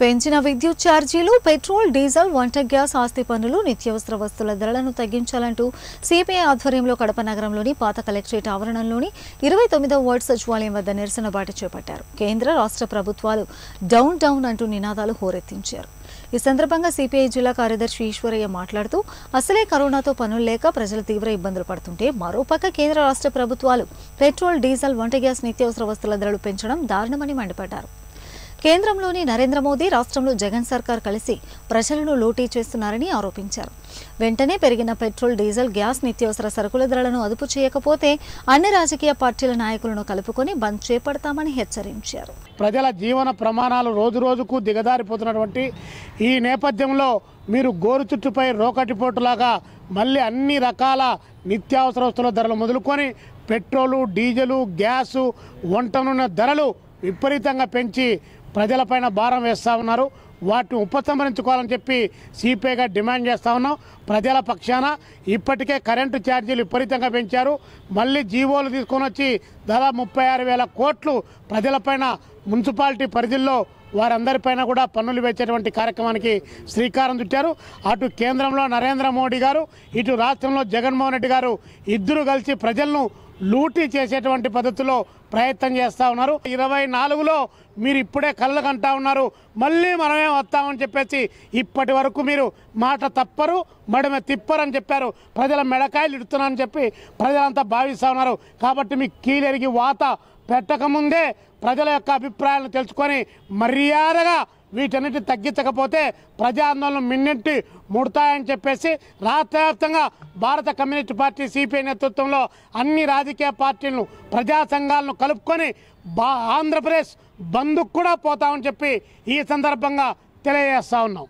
పెంచిన విద్యుత్ ఛార్జీలు పెట్రోల్ డీజిల్ వంట గ్యాస్ ఆస్తి పన్నులు నిత్యావసర వస్తువుల ధరలను తగ్గించాలంటూ సిపిఐ ఆధ్వర్యంలో కడప నగరంలోని పాత కలెక్టరేట్ ఆవరణంలోని ఇరవై తొమ్మిదవ వార్డు సచివాలయం వద్ద నిరసన బాట చేపట్టారు. కేంద్ర రాష్ట్ర ప్రభుత్వాలు డౌన్ డౌన్ అంటూ నినాదాలు హోరెత్తించారు. ఈ సందర్భంగా సిపిఐ జిల్లా కార్యదర్శి ఈశ్వరయ్య మాట్లాడుతూ అసలే కరోనాతో పనులు లేక ప్రజలు తీవ్ర ఇబ్బందులు పడుతుంటే మరోపక్క కేంద్ర రాష్ట్ర ప్రభుత్వాలు పెట్రోల్ డీజిల్ వంట గ్యాస్ నిత్యావసర వస్తువుల ధరలు పెంచడం దారుణమని మండిపడ్డారు. కేంద్రంలోని నరేంద్ర మోదీ రాష్ట్రంలో జగన్ సర్కార్ కలిసి ప్రజలను లూటీ చేస్తున్నారని ఆరోపించారు. వెంటనే పెరిగిన పెట్రోల్ డీజిల్ గ్యాస్ నిత్యావసర సరుకుల ధరలను అదుపు చేయకపోతే అన్ని రాజకీయ పార్టీల నాయకులను కలుపుకొని బంద్ చేపడతామని హెచ్చరించారు. ప్రజల జీవన ప్రమాణాలు రోజు రోజుకు దిగదారిపోతున్నటువంటి ఈ నేపథ్యంలో మీరు గోరు చుట్టుపై రోకటిపోటులాగా మళ్ళీ అన్ని రకాల నిత్యావసర వస్తువుల ధరలు మొదలుకొని పెట్రోలు డీజిలు గ్యాసు వంట ధరలు విపరీతంగా పెంచి ప్రజలపైన భారం వేస్తూ ఉన్నారు. వాటిని ఉపసంహరించుకోవాలని చెప్పి సిపిఐగా డిమాండ్ చేస్తూ ఉన్నాం. ప్రజల పక్షాన ఇప్పటికే కరెంటు ఛార్జీలు విపరీతంగా పెంచారు. మళ్ళీ జీవోలు తీసుకొని వచ్చి దాదాపు ముప్పై ఆరు వేల కోట్లు ప్రజలపైన మున్సిపాలిటీ పరిధిలో వారందరిపైన కూడా పన్నులు వేసేటువంటి కార్యక్రమానికి శ్రీకారం చుట్టారు. అటు కేంద్రంలో నరేంద్ర మోడీ గారు ఇటు రాష్ట్రంలో జగన్మోహన్ రెడ్డి గారు ఇద్దరు కలిసి ప్రజలను లూటీ చేసేటువంటి పద్ధతిలో ప్రయత్నం చేస్తూ ఉన్నారు. ఇరవై నాలుగులో మీరు ఇప్పుడే కళ్ళు కంటా ఉన్నారు. మళ్ళీ మనమే వస్తామని చెప్పేసి ఇప్పటి వరకు మీరు మాట తప్పరు మడమ తిప్పరని చెప్పారు. ప్రజల మెడకాయలు ఇడుతున్నారని చెప్పి ప్రజలంతా భావిస్తూ ఉన్నారు. కాబట్టి మీ కీలెరిగి వాత పెట్టకముందే ప్రజల యొక్క అభిప్రాయాలను తెలుసుకొని మర్యాదగా వీటన్నిటి తగ్గించకపోతే ప్రజా ఆందోళన మిన్నెట్టి ముడతాయని చెప్పేసి రాష్ట్ర వ్యాప్తంగా భారత కమ్యూనిస్ట్ పార్టీ సిపిఐ నేతృత్వంలో అన్ని రాజకీయ పార్టీలను ప్రజా సంఘాలను కలుపుకొని బా ఆంధ్రప్రదేశ్ బంద్కు కూడా పోతామని చెప్పి ఈ సందర్భంగా తెలియజేస్తా ఉన్నాం.